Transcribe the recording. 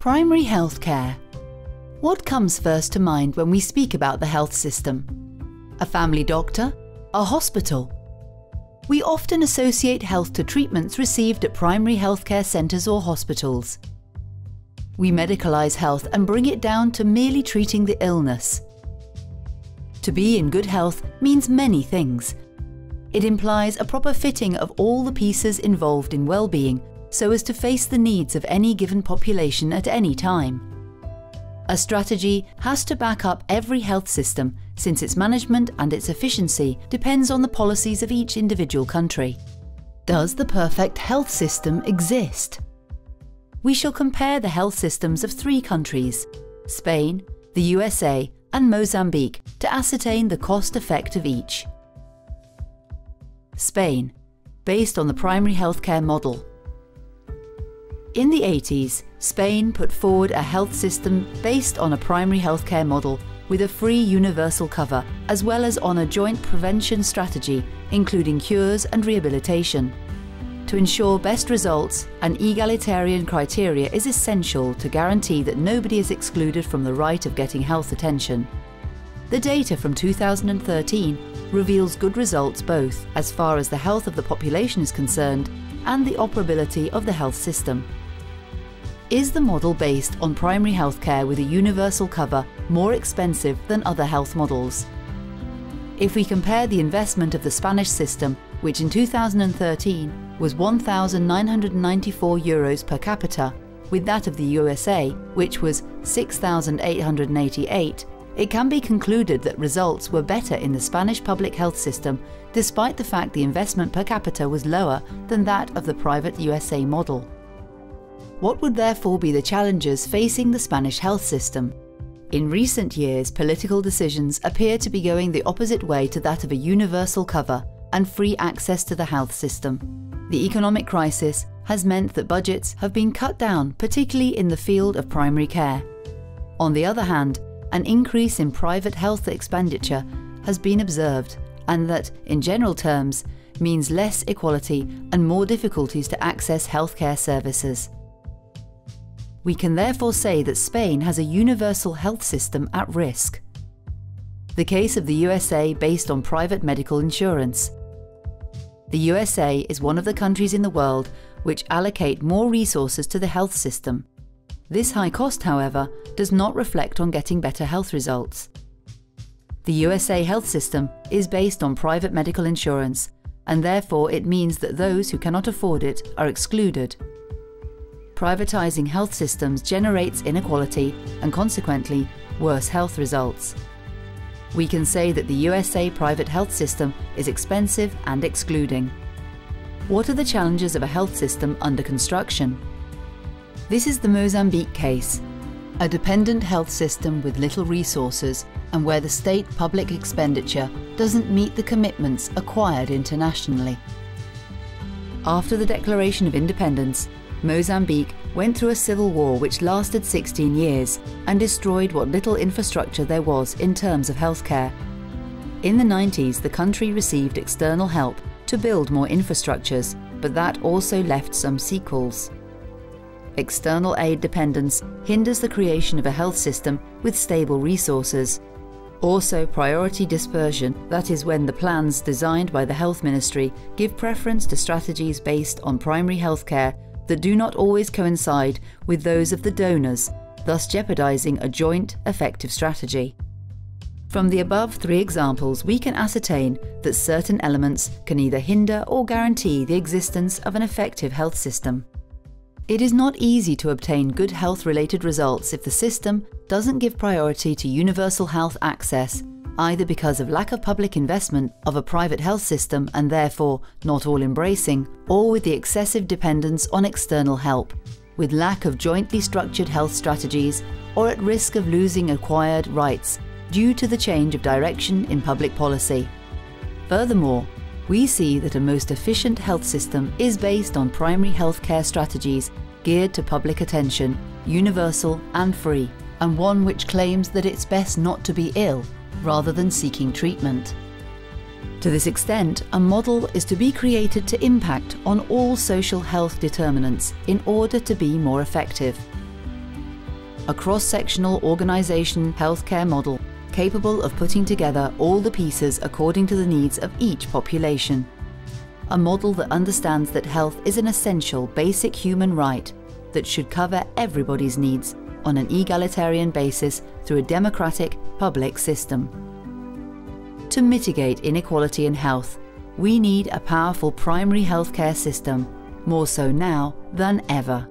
Primary health care. What comes first to mind when we speak about the health system? A family doctor? A hospital? We often associate health to treatments received at primary healthcare centres or hospitals. We medicalise health and bring it down to merely treating the illness. To be in good health means many things. It implies a proper fitting of all the pieces involved in well-being so as to face the needs of any given population at any time. A strategy has to back up every health system since its management and its efficiency depends on the policies of each individual country. Does the perfect health system exist? We shall compare the health systems of three countries, Spain, the USA and Mozambique to ascertain the cost effect of each. Spain, based on the primary healthcare model. In the 80s, Spain put forward a health system based on a primary healthcare model with a free universal cover, as well as on a joint prevention strategy, including cures and rehabilitation. To ensure best results, an egalitarian criteria is essential to guarantee that nobody is excluded from the right of getting health attention. The data from 2013 reveals good results both as far as the health of the population is concerned and the operability of the health system. Is the model based on primary healthcare with a universal cover more expensive than other health models? If we compare the investment of the Spanish system, which in 2013 was 1,994 euros per capita, with that of the USA, which was 6,888, it can be concluded that results were better in the Spanish public health system despite the fact the investment per capita was lower than that of the private USA model. What would therefore be the challenges facing the Spanish health system? In recent years, political decisions appear to be going the opposite way to that of a universal cover and free access to the health system. The economic crisis has meant that budgets have been cut down, particularly in the field of primary care. On the other hand, an increase in private health expenditure has been observed, and that, in general terms, means less equality and more difficulties to access healthcare services. We can therefore say that Spain has a universal health system at risk. The case of the USA based on private medical insurance. The USA is one of the countries in the world which allocate more resources to the health system. This high cost, however, does not reflect on getting better health results. The USA health system is based on private medical insurance, and therefore it means that those who cannot afford it are excluded privatising health systems generates inequality and consequently worse health results. We can say that the USA private health system is expensive and excluding. What are the challenges of a health system under construction? This is the Mozambique case, a dependent health system with little resources and where the state public expenditure doesn't meet the commitments acquired internationally. After the declaration of independence, Mozambique went through a civil war which lasted 16 years and destroyed what little infrastructure there was in terms of healthcare. In the 90s, the country received external help to build more infrastructures, but that also left some sequels. External aid dependence hinders the creation of a health system with stable resources. Also, priority dispersion, that is, when the plans designed by the Health Ministry give preference to strategies based on primary healthcare that do not always coincide with those of the donors, thus jeopardizing a joint, effective strategy. From the above three examples, we can ascertain that certain elements can either hinder or guarantee the existence of an effective health system. It is not easy to obtain good health related results if the system doesn't give priority to universal health access either because of lack of public investment of a private health system and therefore not all embracing, or with the excessive dependence on external help, with lack of jointly structured health strategies, or at risk of losing acquired rights due to the change of direction in public policy. Furthermore, we see that a most efficient health system is based on primary healthcare strategies geared to public attention, universal and free, and one which claims that it's best not to be ill rather than seeking treatment. To this extent, a model is to be created to impact on all social health determinants in order to be more effective. a cross-sectional organisation healthcare model capable of putting together all the pieces according to the needs of each population. A model that understands that health is an essential basic human right that should cover everybody's needs on an egalitarian basis through a democratic public system. To mitigate inequality in health, we need a powerful primary healthcare system, more so now than ever.